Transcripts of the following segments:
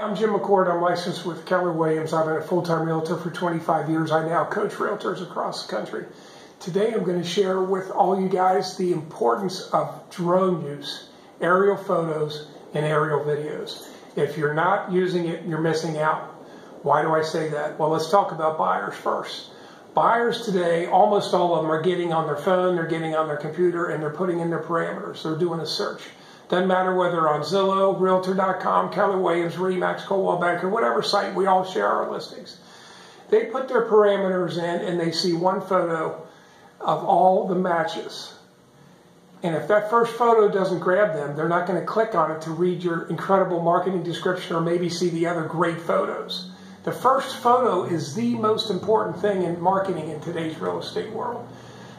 I'm Jim McCord. I'm licensed with Keller Williams. I've been a full-time realtor for 25 years. I now coach realtors across the country. Today I'm going to share with all you guys the importance of drone use, aerial photos, and aerial videos. If you're not using it, you're missing out. Why do I say that? Well, let's talk about buyers first. Buyers today, almost all of them are getting on their phone, they're getting on their computer, and they're putting in their parameters. They're doing a search. Doesn't matter whether on Zillow, Realtor.com, Keller Williams, Remax, Coldwell Banker, whatever site, we all share our listings. They put their parameters in and they see one photo of all the matches. And if that first photo doesn't grab them, they're not going to click on it to read your incredible marketing description or maybe see the other great photos. The first photo is the most important thing in marketing in today's real estate world.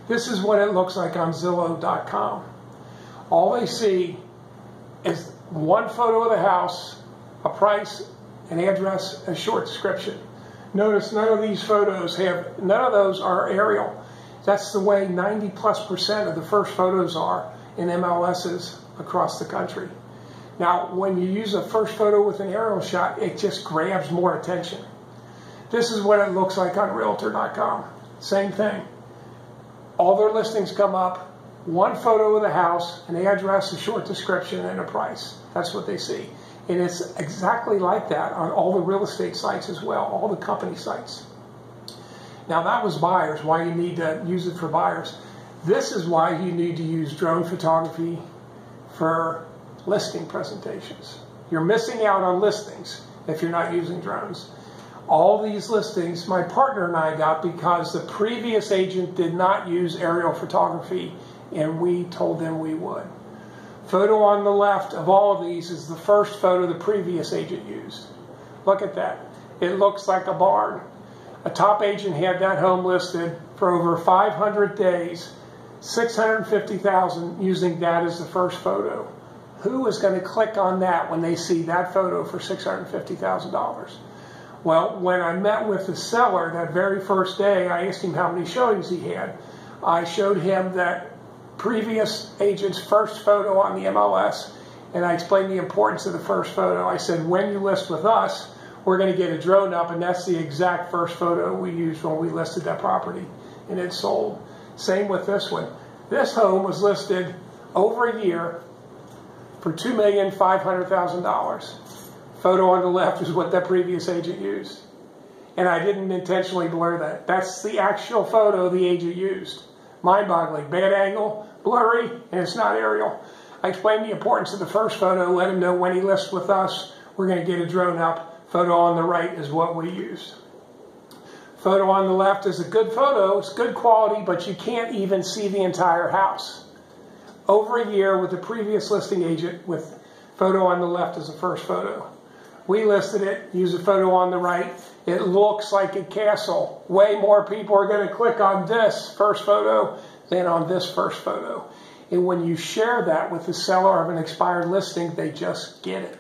This is what it looks like on Zillow.com. All they see is one photo of the house, a price, an address, a short description. Notice none of these photos have, none of those are aerial. That's the way 90 plus percent of the first photos are in MLSs across the country. Now, when you use a first photo with an aerial shot, it just grabs more attention. This is what it looks like on Realtor.com. Same thing. All their listings come up, one photo of the house, an address, a short description, and a price. That's what they see. And it's exactly like that on all the real estate sites as well, all the company sites. Now that was buyers, why you need to use it for buyers. This is why you need to use drone photography for listing presentations. You're missing out on listings if you're not using drones. All these listings my partner and I got because the previous agent did not use aerial photography and we told them we would. Photo on the left of all of these is the first photo the previous agent used. Look at that. It looks like a barn. A top agent had that home listed for over 500 days, 650,000 using that as the first photo. Who is going to click on that when they see that photo for $650,000? Well, when I met with the seller that very first day, I asked him how many showings he had. I showed him that previous agent's first photo on the MLS, and I explained the importance of the first photo. I said, when you list with us, we're going to get a drone up, and that's the exact first photo we used when we listed that property, and it sold. Same with this one. This home was listed over a year for $2,500,000. Photo on the left is what that previous agent used. And I didn't intentionally blur that. That's the actual photo the agent used mind-boggling. Bad angle, blurry, and it's not aerial. I explained the importance of the first photo, let him know when he lists with us, we're going to get a drone up. Photo on the right is what we used. Photo on the left is a good photo, it's good quality, but you can't even see the entire house. Over a year with the previous listing agent with photo on the left as the first photo. We listed it, use a photo on the right. It looks like a castle. Way more people are going to click on this first photo than on this first photo. And when you share that with the seller of an expired listing, they just get it.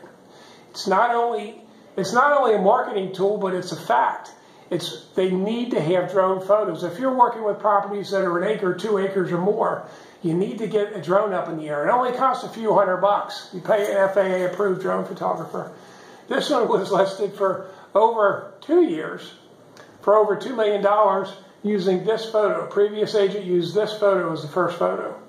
It's not only it's not only a marketing tool, but it's a fact. It's they need to have drone photos. If you're working with properties that are an acre, two acres or more, you need to get a drone up in the air. It only costs a few hundred bucks. You pay an FAA approved drone photographer. This one was listed for over two years for over $2 million using this photo. Previous agent used this photo as the first photo.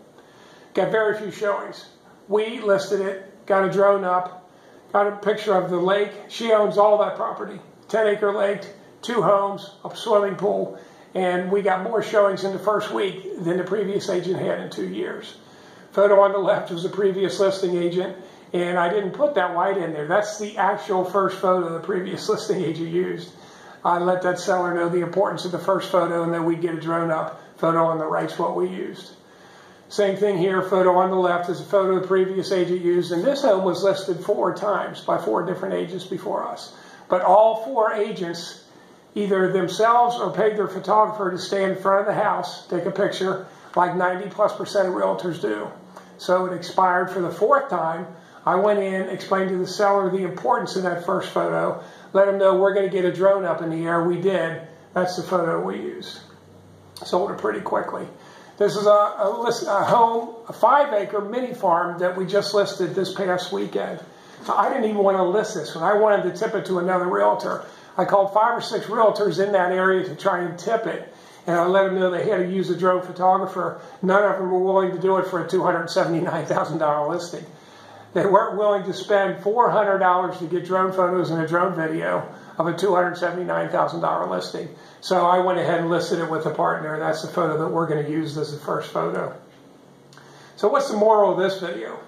Got very few showings. We listed it, got a drone up, got a picture of the lake. She owns all that property. 10 acre lake, two homes, a swimming pool, and we got more showings in the first week than the previous agent had in two years. Photo on the left was the previous listing agent and I didn't put that white in there. That's the actual first photo the previous listing agent used. I let that seller know the importance of the first photo and then we get a drone up. Photo on the right's what we used. Same thing here, photo on the left is a photo the previous agent used, and this home was listed four times by four different agents before us. But all four agents either themselves or paid their photographer to stand in front of the house, take a picture, like 90 plus percent of realtors do. So it expired for the fourth time I went in, explained to the seller the importance of that first photo, let him know we're going to get a drone up in the air. We did. That's the photo we used. Sold it pretty quickly. This is a, a, a home, a five acre mini farm that we just listed this past weekend. I didn't even want to list this one. I wanted to tip it to another realtor. I called five or six realtors in that area to try and tip it. And I let them know they had to use a drone photographer. None of them were willing to do it for a $279,000 listing. They weren't willing to spend $400 to get drone photos and a drone video of a $279,000 listing. So I went ahead and listed it with a partner. That's the photo that we're going to use as the first photo. So what's the moral of this video?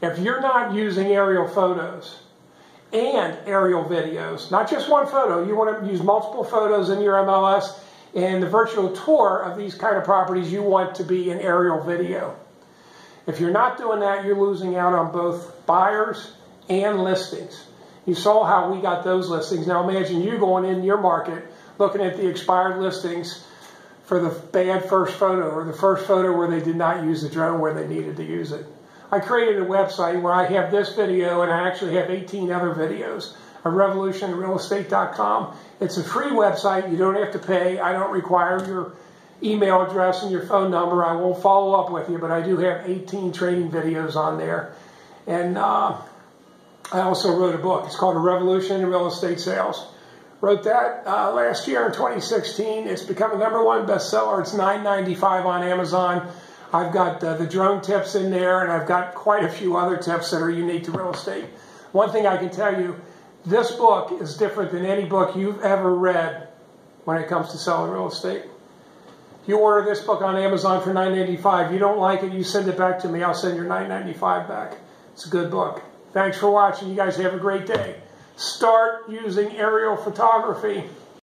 If you're not using aerial photos and aerial videos, not just one photo, you want to use multiple photos in your MLS and the virtual tour of these kind of properties, you want to be an aerial video. If you're not doing that, you're losing out on both buyers and listings. You saw how we got those listings. Now imagine you going in your market, looking at the expired listings for the bad first photo or the first photo where they did not use the drone where they needed to use it. I created a website where I have this video and I actually have 18 other videos of revolutionrealestate.com. It's a free website. You don't have to pay. I don't require your email address and your phone number. I won't follow up with you, but I do have 18 training videos on there. And uh, I also wrote a book. It's called A Revolution in Real Estate Sales. Wrote that uh, last year in 2016. It's become a number one bestseller. It's $9.95 on Amazon. I've got uh, the drone tips in there, and I've got quite a few other tips that are unique to real estate. One thing I can tell you, this book is different than any book you've ever read when it comes to selling real estate. You order this book on Amazon for $9.95, you don't like it, you send it back to me. I'll send your $9.95 back. It's a good book. Thanks for watching. You guys have a great day. Start using aerial photography.